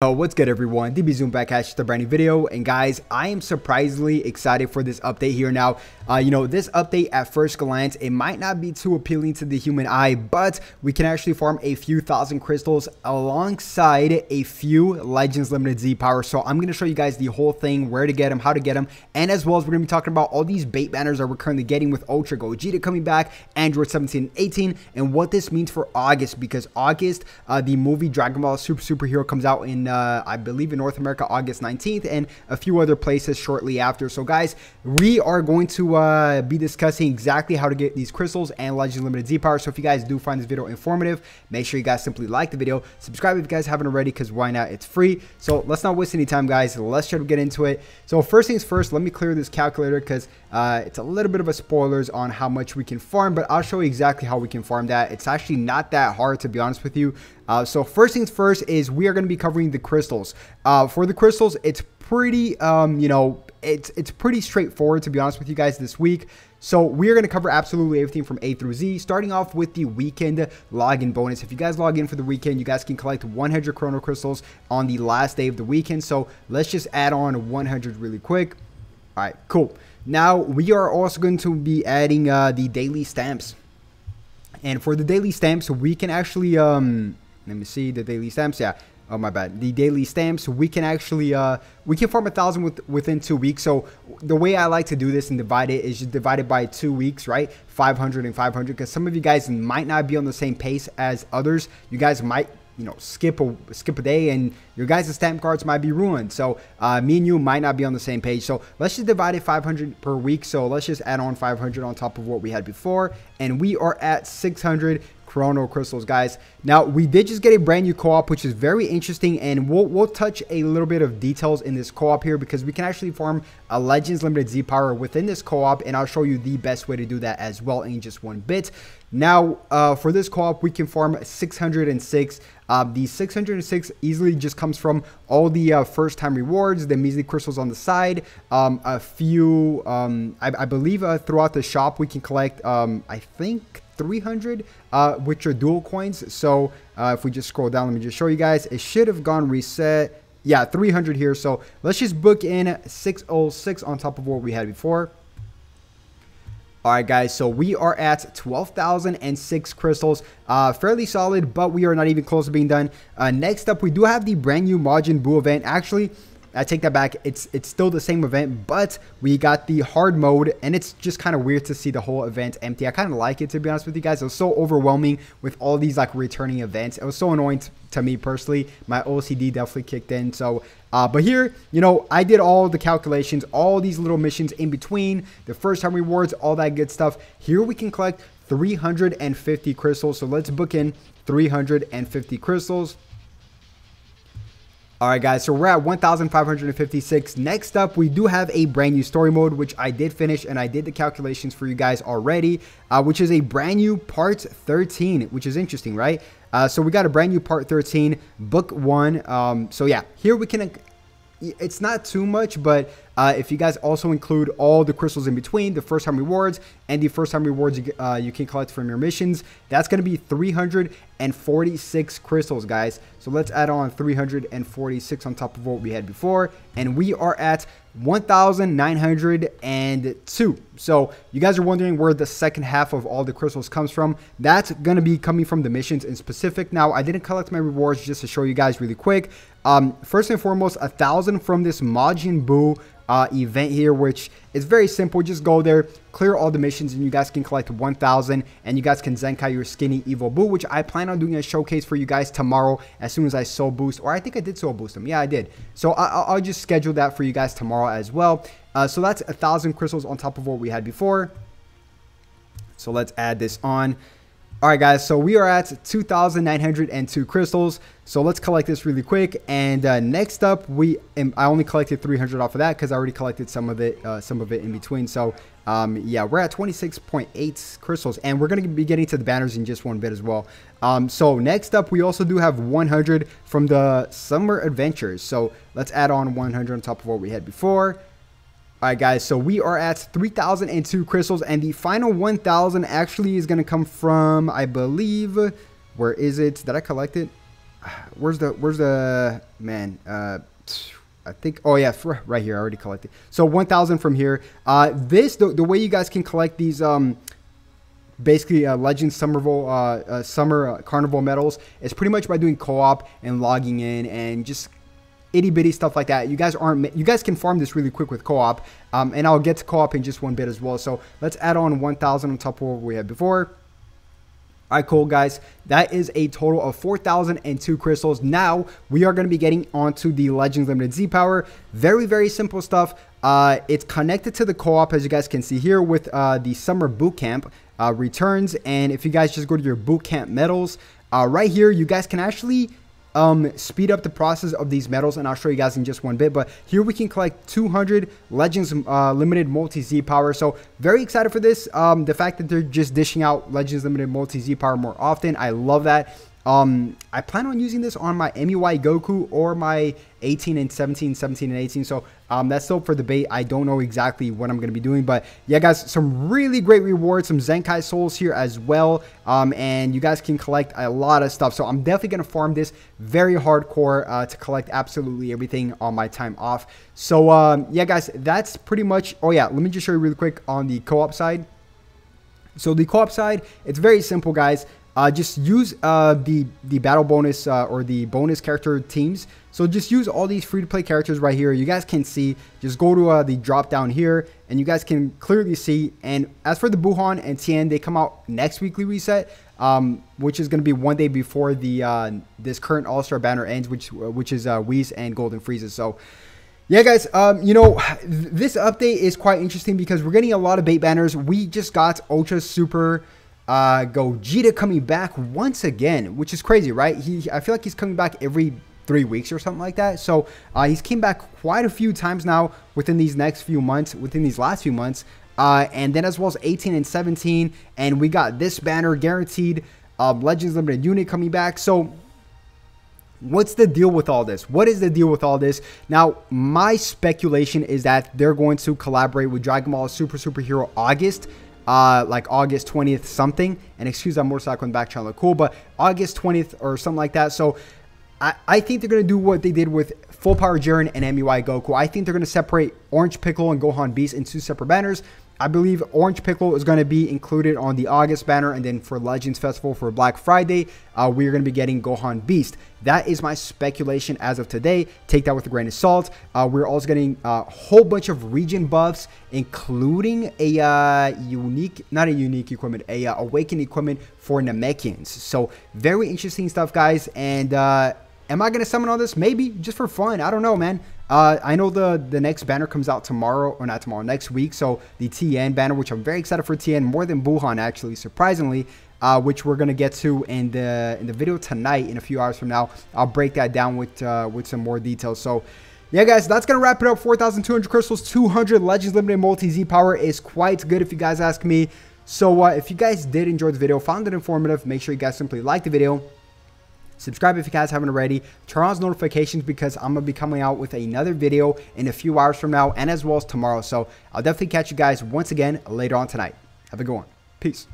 Oh, what's good everyone? DB Zoom back at the brand new video. And guys, I am surprisingly excited for this update here now. Uh, you know, this update at first glance, it might not be too appealing to the human eye, but we can actually farm a few thousand crystals alongside a few Legends Limited Z Power. So I'm going to show you guys the whole thing, where to get them, how to get them, and as well as we're going to be talking about all these bait banners that we're currently getting with Ultra Gogeta coming back, Android 17 and 18, and what this means for August, because August, uh, the movie Dragon Ball Super Superhero comes out in uh, I believe in North America August 19th and a few other places shortly after. So guys, we are going to uh, be discussing exactly how to get these crystals and Legend Limited Z Power. So if you guys do find this video informative, make sure you guys simply like the video, subscribe if you guys haven't already because why not? It's free. So let's not waste any time guys. Let's try to get into it. So first things first, let me clear this calculator because uh, it's a little bit of a spoilers on how much we can farm, but I'll show you exactly how we can farm that. It's actually not that hard to be honest with you. Uh, so first things first is we are going to be covering the crystals. Uh, for the crystals, it's pretty, um, you know, it's it's pretty straightforward to be honest with you guys this week. So we are going to cover absolutely everything from A through Z, starting off with the weekend login bonus. If you guys log in for the weekend, you guys can collect 100 chrono crystals on the last day of the weekend. So let's just add on 100 really quick. All right, cool. Now we are also going to be adding uh, the daily stamps. And for the daily stamps, we can actually um, let me see the daily stamps. Yeah. Oh my bad. The daily stamps we can actually uh we can farm a thousand with, within two weeks. So the way I like to do this and divide it is just divide it by two weeks, right? 500 and 500 because some of you guys might not be on the same pace as others. You guys might you know skip a skip a day and your guys' stamp cards might be ruined so uh, me and you might not be on the same page so let's just divide it 500 per week so let's just add on 500 on top of what we had before and we are at 600 Chrono Crystals, guys. Now, we did just get a brand new co-op, which is very interesting, and we'll, we'll touch a little bit of details in this co-op here because we can actually farm a Legends Limited Z-Power within this co-op, and I'll show you the best way to do that as well in just one bit. Now, uh, for this co-op, we can farm 606. Uh, the 606 easily just comes from all the uh, first-time rewards, the measly crystals on the side, um, a few, um, I, I, believe uh, throughout the shop we can collect, um, I think, 300, uh, which are dual coins. So uh, if we just scroll down, let me just show you guys. It should have gone reset. Yeah, 300 here. So let's just book in 606 on top of what we had before. All right, guys, so we are at 12,006 crystals. Uh, fairly solid, but we are not even close to being done. Uh, next up, we do have the brand new Majin Buu event. Actually, I take that back. It's it's still the same event, but we got the hard mode, and it's just kind of weird to see the whole event empty. I kind of like it to be honest with you guys. It was so overwhelming with all these like returning events. It was so annoying to me personally. My OCD definitely kicked in. So, uh, but here, you know, I did all the calculations, all these little missions in between, the first time rewards, all that good stuff. Here we can collect 350 crystals. So let's book in 350 crystals. All right, guys, so we're at 1,556. Next up, we do have a brand new story mode, which I did finish and I did the calculations for you guys already, uh, which is a brand new part 13, which is interesting, right? Uh, so we got a brand new part 13, book one. Um, so yeah, here we can it's not too much, but uh, if you guys also include all the crystals in between, the first time rewards and the first time rewards you, uh, you can collect from your missions, that's going to be 346 crystals, guys. So let's add on 346 on top of what we had before, and we are at 1,902. So you guys are wondering where the second half of all the crystals comes from. That's going to be coming from the missions in specific. Now, I didn't collect my rewards just to show you guys really quick. Um, first and foremost, a thousand from this Majin Buu uh, event here, which is very simple. Just go there, clear all the missions, and you guys can collect 1,000, and you guys can Zenkai your skinny Evil Buu, which I plan on doing a showcase for you guys tomorrow as soon as I soul boost, or I think I did soul boost them. Yeah, I did. So I will just schedule that for you guys tomorrow as well. Uh, so that's a 1,000 crystals on top of what we had before. So let's add this on. All right, guys, so we are at 2,902 crystals. So let's collect this really quick. And uh, next up, we I only collected 300 off of that because I already collected some of it, uh, some of it in between. So um, yeah, we're at 26.8 crystals, and we're gonna be getting to the banners in just one bit as well. Um, so next up, we also do have 100 from the summer adventures. So let's add on 100 on top of what we had before. All right, guys, so we are at 3,002 crystals, and the final 1,000 actually is going to come from, I believe, where is it? Did I collect it? where's the where's the man? Uh, I think. Oh yeah, right here. I already collected. So 1,000 from here. Uh, this the, the way you guys can collect these um basically uh, Legends Somerville uh, uh, Summer uh, Carnival medals is pretty much by doing co-op and logging in and just itty bitty stuff like that. You guys aren't you guys can farm this really quick with co-op, um, and I'll get to co-op in just one bit as well. So let's add on 1,000 on top of what we had before. All right, cool, guys. That is a total of 4,002 crystals. Now, we are going to be getting onto the Legends Limited Z-Power. Very, very simple stuff. Uh, it's connected to the co-op, as you guys can see here, with uh, the Summer Boot Camp uh, returns. And if you guys just go to your Boot Camp medals, uh, right here, you guys can actually um, speed up the process of these medals, and I'll show you guys in just one bit. But here we can collect 200 Legends uh, Limited Multi Z Power. So very excited for this. Um, the fact that they're just dishing out Legends Limited Multi Z Power more often, I love that. Um, I plan on using this on my MUI Goku or my 18 and 17, 17 and 18. So um, that's still for debate. I don't know exactly what I'm going to be doing. But yeah, guys, some really great rewards, some Zenkai Souls here as well. Um, and you guys can collect a lot of stuff. So I'm definitely going to farm this very hardcore uh, to collect absolutely everything on my time off. So um, yeah, guys, that's pretty much. Oh yeah, let me just show you really quick on the co-op side. So the co-op side, it's very simple, guys. Uh, just use uh, the the battle bonus uh, or the bonus character teams. So just use all these free to play characters right here. You guys can see. Just go to uh, the drop down here, and you guys can clearly see. And as for the Buuhan and Tien, they come out next weekly reset, um, which is going to be one day before the uh, this current All Star banner ends, which which is uh, Whis and Golden Frieza's. So. Yeah, guys, um, you know, this update is quite interesting because we're getting a lot of bait banners. We just got Ultra Super uh, Gogeta coming back once again, which is crazy, right? He, I feel like he's coming back every three weeks or something like that. So uh, he's came back quite a few times now within these next few months, within these last few months. Uh, and then as well as 18 and 17. And we got this banner guaranteed um, Legends Limited Unit coming back. So What's the deal with all this? What is the deal with all this? Now, my speculation is that they're going to collaborate with Dragon Ball Super Superhero August uh, like August 20th something. And excuse that motorcycle in the back channel, cool, but August 20th or something like that. So I, I think they're going to do what they did with Full Power Jiren and MUI Goku. I think they're going to separate Orange Piccolo and Gohan Beast into two separate banners. I believe Orange Piccolo is going to be included on the August banner, and then for Legends Festival for Black Friday, uh, we're going to be getting Gohan Beast. That is my speculation as of today. Take that with a grain of salt. Uh, we're also getting a whole bunch of region buffs, including a uh, unique, not a unique equipment, a uh, awakened equipment for Namekians. So very interesting stuff, guys. And uh, am I going to summon all this? Maybe just for fun. I don't know, man. Uh, I know the the next banner comes out tomorrow, or not tomorrow, next week. So the Tien banner, which I'm very excited for Tien, more than Buuhan actually, surprisingly, uh, which we're gonna get to in the in the video tonight. In a few hours from now, I'll break that down with uh, with some more details. So. Yeah, guys, that's going to wrap it up. 4,200 crystals, 200 Legends Limited Multi-Z power is quite good if you guys ask me. So uh, if you guys did enjoy the video, found it informative, make sure you guys simply like the video, Subscribe if you guys haven't already. Turn on notifications because I'm going to be coming out with another video in a few hours from now and as well as tomorrow. So I'll definitely catch you guys once again later on tonight. Have a good one. Peace.